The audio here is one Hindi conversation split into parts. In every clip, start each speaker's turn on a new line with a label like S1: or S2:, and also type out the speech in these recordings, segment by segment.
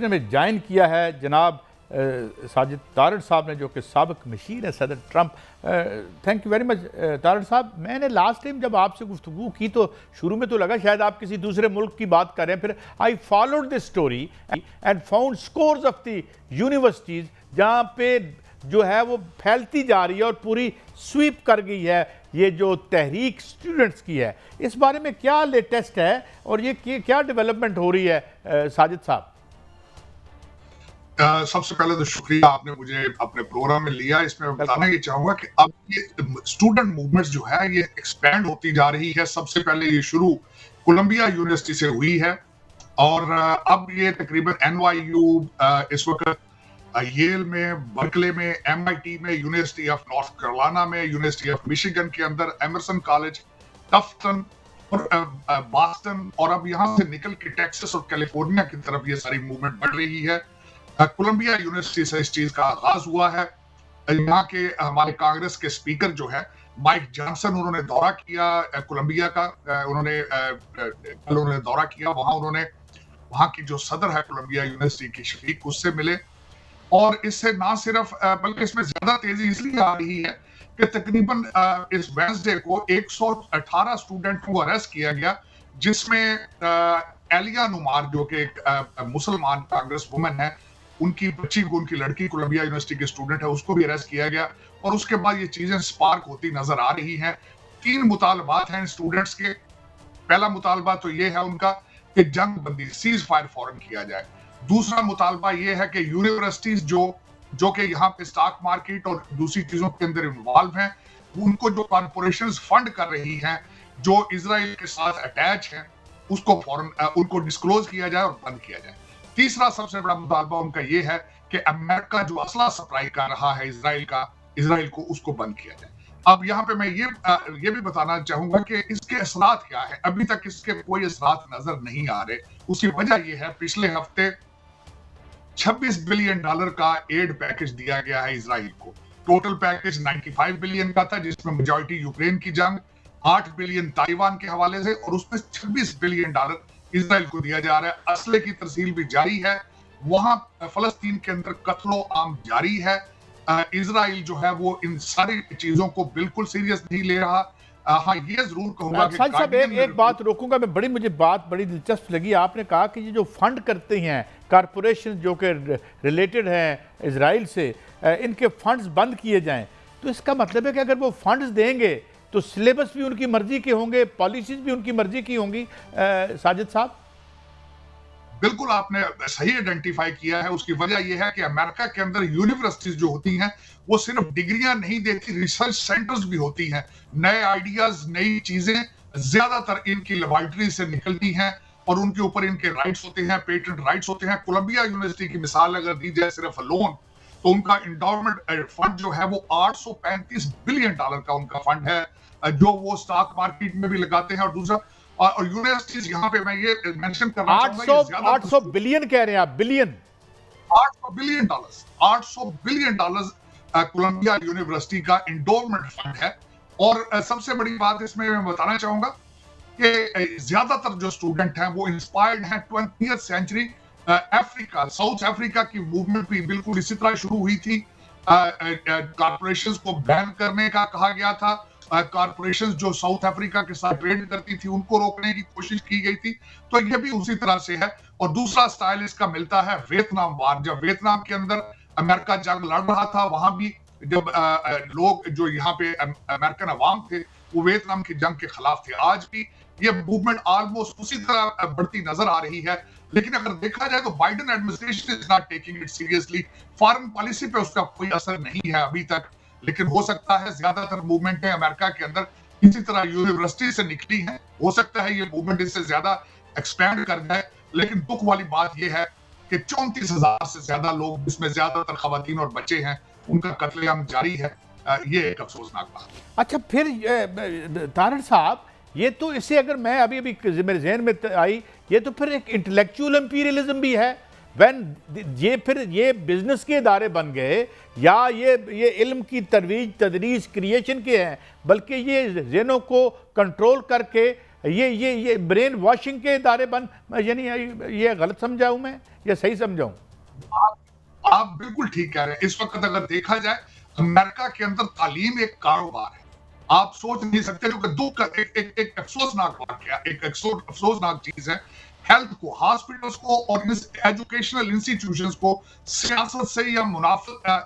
S1: में ज्वाइन किया है जनाब साजिद तारड़ साहब ने, जो कि सबक मशीर है सदर Trump. Thank you very much Tarar साहब। मैंने लास्ट टाइम जब आपसे गुफ्तु की तो शुरू में तो लगा शायद आप किसी दूसरे मुल्क की बात कर फिर I followed this story and found scores of the universities जहाँ पे जो है वो फैलती जा रही है और पूरी स्वीप कर गई है। ये जो तहरीक स्टूडेंट्स की है। इस बारे में क्या लेटेस्ट है और ये क्या डेवलपमेंट हो रही है साजिद साहब?
S2: सबसे पहले तो शुक्रिया आपने मुझे अपने प्रोग्राम में लिया। इसमें मैं बताना ये चाहूँगा कि अब ये स्टूडेंट मूवमेंट जो है ये एक्सपेंड होती जा रही है। सबसे पहले ये शुरू कोलंबिया यूनिवर्सिटी से हुई है और अब ये तकरीबन एन इस वक्त येल में बर्कले में एमआईटी में यूनिवर्सिटी ऑफ़ नॉर्थ कैरोलिना में यूनिवर्सिटी ऑफ़ मिशिगन के अंदर एमरसन कॉलेज टफ्टन और बास्टन और अब यहाँ से निकल के टेक्सास और कैलिफ़ोर्निया की तरफ़ ये सारी मूवमेंट बढ़ रही है। कोलंबिया यूनिवर्सिटी से इस चीज़ का आगाज़ हुआ है। यहाँ के हमारे कांग्रेस के स्पीकर जो है, माइक जॉनसन, उन्होंने दौरा किया कोलंबिया का उन्होंने कल उन्होंने दौरा किया, वहाँ उन्होंने, वहाँ की जो सदर है कोलंबिया यूनिवर्सिटी की शफीक उससे मिले। और इससे ना सिर्फ़ बल्कि इसमें ज़्यादा तेज़ी इसलिए आ रही है कि तकरीबन इस वेंसडे को 118 स्टूडेंट को अरेस्ट किया गया, जिसमें एलिया नुमार, जो कि एक मुसलमान कांग्रेस वुमेन है उनकी बच्ची को उनकी लड़की, कोलंबिया यूनिवर्सिटी के स्टूडेंट है, उसको भी अरेस्ट किया गया और उसके बाद ये चीज़ें स्पार्क होती नज़र आ रही हैं। तीन मुतालबात हैं स्टूडेंट्स के। पहला मुतालबा तो ये है उनका कि जंग बंदी सीज फायर फॉरन किया जाए। दूसरा मुतालबा ये है कि यूनिवर्सिटीज जो जो कि यहाँ पे स्टॉक मार्केट और दूसरी चीज़ों के अंदर इन्वॉल्व हैं, उनको जो कॉरपोरेशन फंड कर रही हैं, जो इसराइल के साथ अटैच हैं, उसको फॉरन उनको डिस्क्लोज किया जाए और बंद किया जाए। तीसरा सबसे बड़ा मुतालबा उनका यह है कि अमेरिका जो असला सप्लाई कर रहा है इसराइल का इसराइल को उसको बंद किया जाए। अब यहाँ पे मैं ये ये भी बताना चाहूँगा कि इसके असरात क्या है? अभी तक इसके कोई असरात नज़र नहीं आ रहे। उसकी वजह यह है, पिछले हफ़्ते 26 बिलियन डॉलर का एड पैकेज दिया गया है इसराइल को। टोटल पैकेज 95 बिलियन का था, जिसमें मेजोरिटी यूक्रेन की जंग 8 बिलियन ताइवान के हवाले से, और उसमें 26 बिलियन डॉलर इसराइल को दिया जा रहा है। असले की तरसील भी जारी है। वहाँ फलस्तीन के अंदर कत्लो आम जारी है। इसराइल जो है वो इन सारी चीज़ों को बिल्कुल सीरियस नहीं ले रहा। हाँ ये ज़रूर कहूँगा
S1: साहब एक, एक बात रोकूँगा मैं बड़ी मुझे बात बड़ी दिलचस्प लगी। आपने कहा कि ये जो फंड करते हैं कारपोरेशन जो कि रिलेटेड हैं इसराइल से इनके फंड्स बंद किए जाएँ। तो इसका मतलब है कि अगर वो फंड्स देंगे तो सिलेबस भी उनकी मर्ज़ी के होंगे, पॉलिसीज़ भी उनकी मर्ज़ी की होंगी। साजिद साहब?
S2: बिल्कुल आपने सही आइडेंटिफाई किया है। उसकी वजह यह है कि अमेरिका के अंदर यूनिवर्सिटीज जो होती हैं, वो सिर्फ़ डिग्रियाँ नहीं देती रिसर्च सेंटर्स भी होती हैं। नए आइडियाज़ नई चीज़ें ज़्यादातर इनकी लेबोरेटरी से निकलती हैं और उनके ऊपर इनके राइट्स होते हैं पेटेंट राइट्स होते हैं। कोलंबिया यूनिवर्सिटी की मिसाल अगर दी जाए सिर्फ़ लोन तो उनका इंडोमेंट फंड जो है वो 835 बिलियन डॉलर का उनका फंड है। जो वो स्टॉक मार्केट में भी लगाते हैं और दूसरा और यूनिवर्सिटीज यहाँ पे मैं ये मेंशन करना
S1: 800 800 बिलियन कह रहे हैं आप billion
S2: 800 billion dollars 800 billion dollars Columbia University का इंडोरमेंट फंड है। और सबसे बड़ी बात इसमें मैं बताना चाहूँगा कि ज़्यादातर जो स्टूडेंट हैं वो इंस्पायर्ड हैं twenty century Africa South Africa की मूवमेंट भी बिल्कुल इसी तरह शुरू हुई थी। कॉरपोरेशन को बैन करने का कहा गया था। कॉरपोरेशन जो साउथ अफ्रीका के साथ ट्रेड करती थी, उनको रोकने की कोशिश की गई थी। तो ये भी उसी तरह से है। और दूसरा स्टाइल इसका मिलता है वियतनाम वार जब वियतनाम के अंदर अमेरिका जंग लड़ रहा था, वहाँ भी जब लोग जो यहाँ पे अमेरिकन अवाम थे, वो वियतनाम की जंग के खिलाफ थे। आज भी ये मूवमेंट ऑलमोस्ट उसी तरह बढ़ती नज़र आ रही है। लेकिन अगर देखा जाए तो Biden administration is not taking it seriously foreign policy पे उसका कोई असर नहीं है अभी तक। लेकिन हो सकता है ज़्यादातर मूवमेंट अमेरिका के अंदर। इसी तरह यूनिवर्सिटी से निकली है। हो सकता है ये मूवमेंट इससे ज़्यादा एक्सपैंड कर जाए लेकिन दुख वाली बात यह है कि चौंतीस हज़ार से ज़्यादा लोग, जिसमें ज़्यादातर खातन और बच्चे हैं, उनका कत्लेआम जारी है। ये एक अफसोसनाक बात
S1: अच्छा फिर तारड़ साहब, ये तो इसे अगर मैं अभी अभी मेरे जहन में आई, ये तो फिर एक इंटेलेक्चुअल एम्पीरियलिज्म भी है। वैन ये फिर ये बिज़नेस के इदारे बन गए या ये ये इल्म की तरवीज तदरीज क्रिएशन के हैं बल्कि ये जहनों को कंट्रोल करके ये ये ये ब्रेन वॉशिंग के इदारे बन यानी ये गलत समझाऊं मैं या सही समझाऊं?
S2: आप, आप बिल्कुल ठीक कह रहे हैं। इस वक्त अगर देखा जाए अमेरिका के अंदर तालीम एक कारोबार है। आप सोच नहीं सकते जो कि दुख का एक एक एक अफसोसनाक वाक्य एक अफसोसनाक चीज़ है। हेल्थ को हॉस्पिटल्स को और एजुकेशनल इंस्टीट्यूशंस को सियासत से या मुनाफा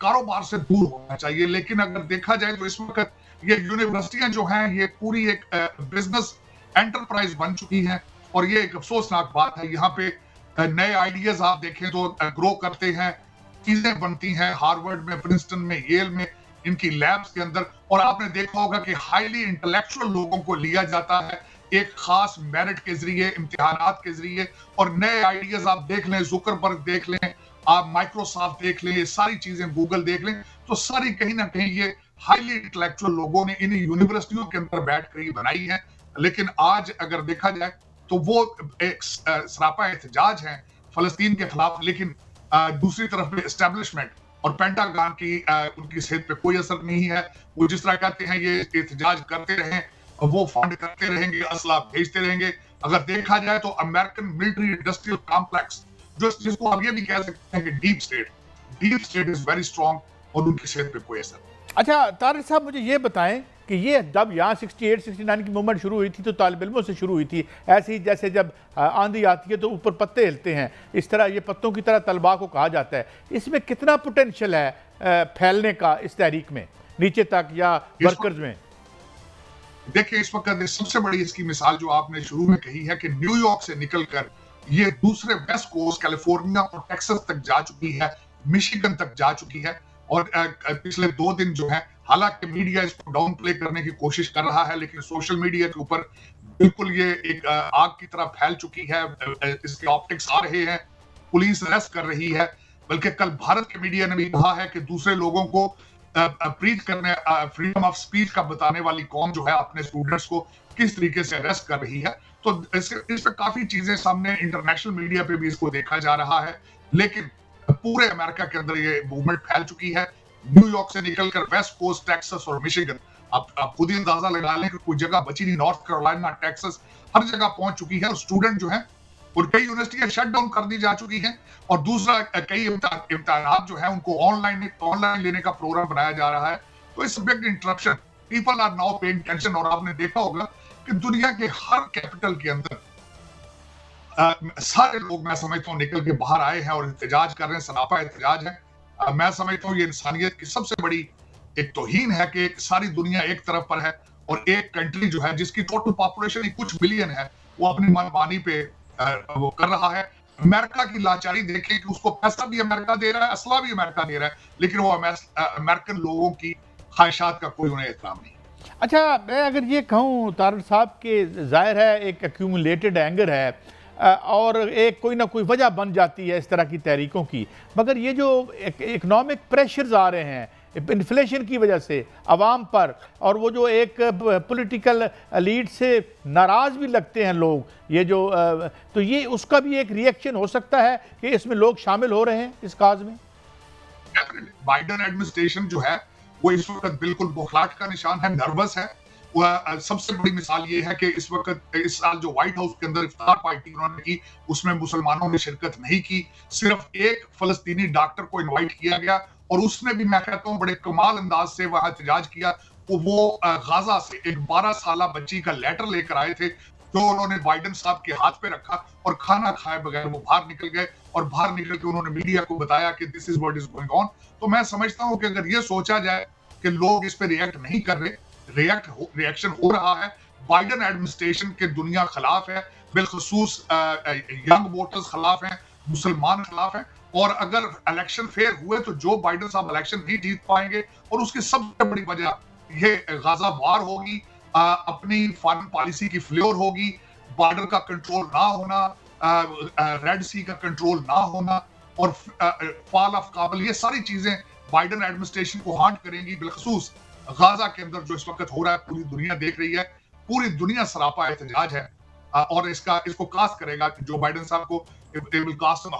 S2: कारोबार से दूर होना चाहिए। लेकिन अगर देखा जाए तो इस वक्त ये यूनिवर्सिटियाँ जो हैं, ये पूरी एक बिज़नेस एंटरप्राइज बन चुकी हैं और ये एक अफसोसनाक बात है। यहाँ पे नए आइडियाज़ आप देखें तो ग्रो करते हैं, चीज़ें बनती हैं हार्वर्ड में, प्रिंसटन में, येल में, इनकी लैब्स के अंदर। और आपने देखा होगा कि हाईली इंटेलेक्चुअल लोगों को लिया जाता है। एक खास मेरिट के ज़रिए इम्तिहान के ज़रिए और नए आइडियाज़ आप देख लें, जुकरबर्ग देख लें, आप माइक्रोसॉफ्ट देख लें, ये सारी चीज़ें गूगल देख लें तो सारी कहीं ना कहीं ये हाईली इंटेलेक्चुअल लोगों ने इन यूनिवर्सिटियों के अंदर बैठ कर ही बनाई है। लेकिन आज अगर देखा जाए तो वो एक सरापा एहतजाज है फलस्तीन के खिलाफ, लेकिन दूसरी तरफ़ में एस्टेब्लिशमेंट और पेंटागान की उनकी सेहत पे कोई असर नहीं है। वो जिस तरह कहते हैं, ये एहतजाज करते रहें वो फंड करते रहेंगे असला भेजते रहेंगे। अगर देखा जाए तो अमेरिकन मिलिट्री इंडस्ट्रियल कॉम्प्लेक्स जो जिसको आप ये भी कह सकते हैं कि deep state deep state is very strong और उनकी सेहत पे कोई असर
S1: अच्छा तारिक साहब मुझे ये बताएँ कि ये जब यहाँ 68 69 की मूवमेंट शुरू हुई थी तो तालब इलमों से शुरू हुई थी। ऐसे ही जैसे जब आंधी आती है तो ऊपर पत्ते हिलते हैं। इस तरह ये पत्तों की तरह तलबा को कहा जाता है। इसमें कितना पोटेंशियल है फैलने का इस तहरीक में? नीचे तक या वर्कर्स में?
S2: देखिए, इस वक्त सबसे बड़ी इसकी मिसाल जो आपने शुरू में कही है कि न्यूयॉर्क से निकलकर ये दूसरे वेस्ट कोस्ट, कैलिफ़ोर्निया और टेक्सास तक जा चुकी है, मिशिगन तक जा चुकी है, और पिछले दो दिन जो है, हालाँकि मीडिया इसको डाउन प्ले करने की कोशिश कर रहा है, लेकिन सोशल मीडिया के ऊपर बिल्कुल ये एक आग की तरह फैल चुकी है इसके ऑप्टिक्स आ रहे हैं, पुलिस अरेस्ट कर रही है, बल्कि कल भारत के मीडिया ने भी कहा है कि दूसरे लोगों को प्रीच करने फ्रीडम ऑफ़ स्पीच का बताने वाली कौम जो है अपने स्टूडेंट्स को किस तरीके से अरेस्ट कर रही है। तो इस, इस पे काफ़ी चीज़ें सामने इंटरनेशनल मीडिया पे भी इसको देखा जा रहा है। लेकिन पूरे अमेरिका के अंदर ये मूवमेंट फैल चुकी है। न्यूयॉर्क से निकलकर वेस्ट कोस्ट टेक्सास और मिशिगन आप आप खुद ही अंदाज़ा लगा लें कि कोई जगह बची नहीं नॉर्थ कैरोलिना टेक्सास हर जगह पहुँच चुकी है। और स्टूडेंट जो है और कई यूनिवर्सिटियाँ शट डाउन कर दी जा चुकी हैं। और दूसरा कई इम्तहान जो है उनको ऑनलाइन ऑनलाइन लेने का प्रोग्राम बनाया जा रहा है। तो इस big interruption people are now paying tension और आपने देखा होगा कि दुनिया के हर कैपिटल के अंदर आ, सारे लोग मैं समझता हूँ निकल के बाहर आए हैं और एहतजाज कर रहे हैं सनापा एहतजाज है। आ, मैं समझता हूँ ये इंसानियत की सबसे बड़ी एक तोहीन है कि सारी दुनिया एक तरफ़ पर है और एक कंट्री जो है जिसकी टोटल पॉपुलेशन ही कुछ बिलियन है वो अपनी मनमानी पे वो कर रहा है। अमेरिका की लाचारी देखें कि उसको पैसा भी अमेरिका दे रहा है, असला भी अमेरिका दे रहा है, लेकिन वो अमेरिकन लोगों की ख्वाहिशात का कोई उन्हें एहतराम नहीं।
S1: अच्छा मैं अगर ये कहूँ तारक साहब के ज़ाहिर है एक एक्यूमुलेटेड एंगर है और एक कोई ना कोई वजह बन जाती है इस तरह की तहरीकों की, मगर ये जो इकनॉमिक प्रेशर्स आ रहे हैं इन्फ्लेशन की वजह से, आवाम पर, और वो जो एक पॉलिटिकल लीड से नाराज़ भी लगते हैं लोग, ये जो तो ये उसका भी एक रिएक्शन हो सकता है कि इसमें लोग शामिल हो रहे हैं इस काज में?
S2: बाइडन एडमिनिस्ट्रेशन जो है, वो इस वक्त बिल्कुल बुखलाट का निशान है नर्वस है। सबसे बड़ी मिसाल ये है कि इस वक्त, इस साल जो व्हाइट हाउस के अंदर इफ्तार पार्टी उन्होंने की, उसमें मुसलमानों ने शिरकत नहीं की। सिर्फ़ एक फलस्तीनी डॉक्टर को इनवाइट किया गया और उसने भी मैं कहता हूँ, बड़े कमाल अंदाज से वहाँ एहतजाज किया। वो वो गाजा से एक बारह साल बच्ची का लेटर लेकर आए थे, जो उन्होंने बाइडन साहब के हाथ पे रखा और खाना खाए बगैर वो बाहर निकल गए और बाहर निकल के उन्होंने मीडिया को बताया कि this is what is going on तो मैं समझता हूँ कि अगर ये सोचा जाए कि लोग इस पे रिएक्ट नहीं कर रहे रिएक्ट रिएक्शन हो रहा है बाइडन एडमिनिस्ट्रेशन के दुनिया खिलाफ है, बिलखसूस यंग वोटर्स खिलाफ है, मुसलमान खिलाफ है और अगर इलेक्शन फेयर हुए तो जो बाइडन साहब इलेक्शन नहीं जीत पाएँगे और उसकी सबसे बड़ी वजह ये गाजा वार होगी अपनी फॉरेन पॉलिसी की फ्लोर होगी बॉर्डर का कंट्रोल ना होना रेड सी का कंट्रोल ना होना और फॉल ऑफ़ काबल ये सारी चीज़ें बाइडन एडमिनिस्ट्रेशन को हांट करेंगी बिलखसूस गाजा के अंदर जो इस वक्त हो रहा है पूरी दुनिया देख रही है पूरी दुनिया सरापा एहतजाज है और इसका इसको कास्ट करेगा कि जो बाइडन साहब को it, will cost them a.